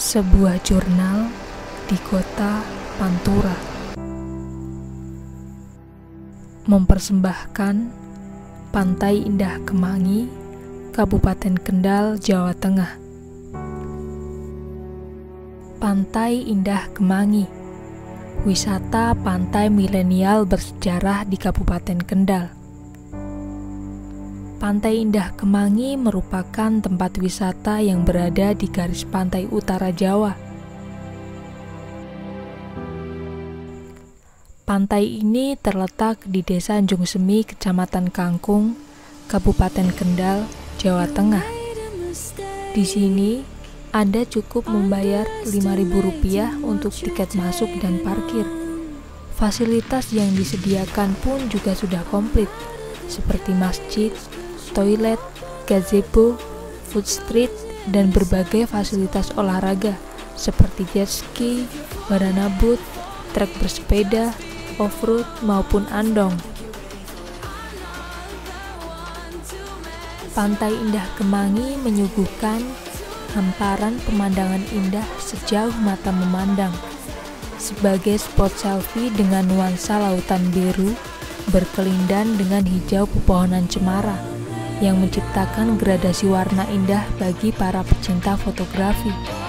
sebuah jurnal di kota Pantura mempersembahkan Pantai Indah Kemangi, Kabupaten Kendal, Jawa Tengah. Pantai Indah Kemangi Wisata pantai milenial bersejarah di Kabupaten Kendal. Pantai Indah Kemangi merupakan tempat wisata yang berada di garis pantai utara Jawa. Pantai ini terletak di Desa Anjung Semi, Kecamatan Kangkung, Kabupaten Kendal, Jawa Tengah. Di sini, Anda cukup membayar Rp5.000 untuk tiket masuk dan parkir. Fasilitas yang disediakan pun juga sudah komplit, seperti masjid, toilet, gazebo, food street, dan berbagai fasilitas olahraga seperti jet ski, banana boat, trek bersepeda, off-road, maupun andong. Pantai Indah Kemangi menyuguhkan hamparan pemandangan indah sejauh mata memandang. Sebagai spot selfie dengan nuansa lautan biru, berkelindan dengan hijau pepohonan cemara yang menciptakan gradasi warna indah bagi para pecinta fotografi.